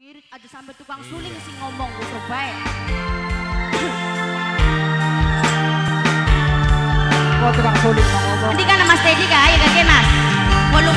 Ngirit aja sampai tukang suling iya. sih ngomong gue coba Kok tukang suling ngomong. Nanti kan Mas Teddy kah ya kakek Mas. Wolung